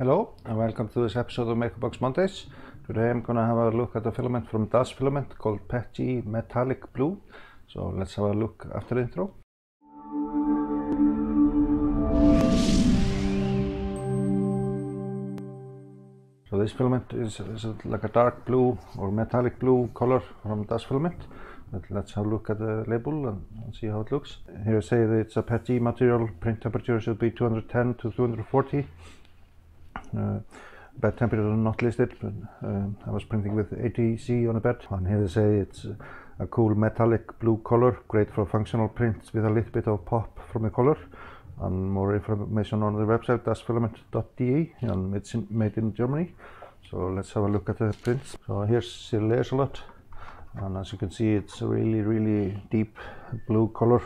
Hello and welcome to this episode of MakerBox Mondays. Today I'm gonna have a look at a filament from Das Filament called PETG Metallic Blue. So let's have a look after the intro. So this filament is, is like a dark blue or metallic blue color from Das Filament. But let's have a look at the label and, and see how it looks. Here say that it's a PETG material, print temperature should be 210 to 240. Uh, bed temperature not listed, but uh, I was printing with 80C on a bed. And here they say it's a cool metallic blue color, great for functional prints with a little bit of pop from the color. And more information on the website dasfilament.de and it's in, made in Germany. So let's have a look at the prints. So here's the layers a lot. And as you can see, it's a really, really deep blue color.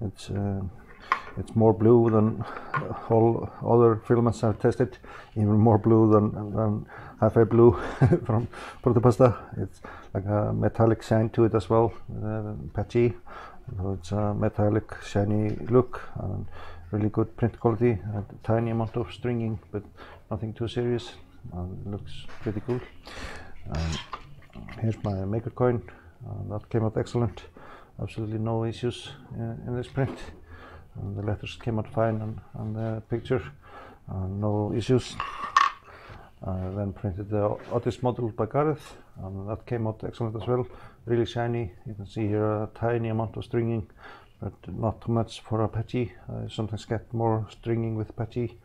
It's uh, it's more blue than all other filaments I've tested, even more blue than, than Half-A blue from Protopasta. It's like a metallic shine to it as well, uh, patchy. So it's a metallic shiny look and really good print quality. A tiny amount of stringing, but nothing too serious. And it looks pretty cool. Um, here's my maker coin. Uh, that came out excellent. Absolutely no issues uh, in this print. And the letters came out fine on the picture, uh, no issues. Then printed the Otis model by Gareth, and that came out excellent as well. Really shiny. You can see here a tiny amount of stringing, but not too much for a patchy. I sometimes get more stringing with patchy.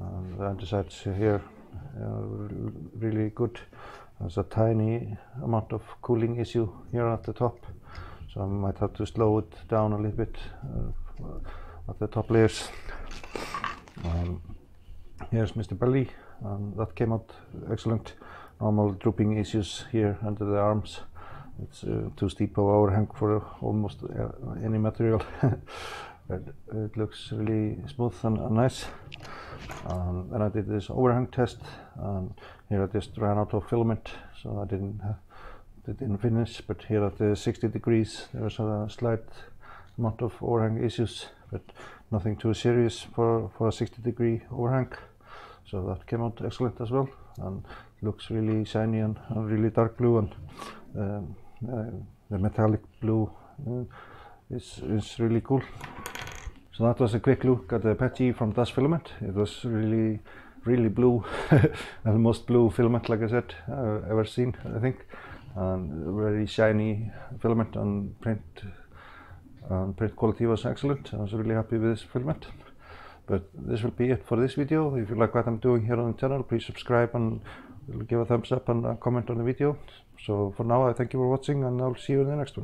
And the undersides here uh, really good. There's a tiny amount of cooling issue here at the top, so I might have to slow it down a little bit. Uh, at the top layers. Um, here's Mr. Belly, and that came out excellent. Normal drooping issues here under the arms. It's uh, too steep of overhang for almost uh, any material. but it looks really smooth and, and nice. Um, then I did this overhang test, and here I just ran out of filament, so I didn't uh, didn't finish. But here at the 60 degrees, there was a slight amount of overhang issues, but nothing too serious for, for a 60 degree overhang. So that came out excellent as well and looks really shiny and, and really dark blue and um, uh, the metallic blue uh, is, is really cool. So that was a quick look at the PETG from Das Filament. It was really, really blue, the most blue filament like I said I've ever seen I think and very shiny filament and print and print quality was excellent. I was really happy with this filament. But this will be it for this video. If you like what I'm doing here on the channel, please subscribe and give a thumbs up and comment on the video. So for now, I thank you for watching and I'll see you in the next one.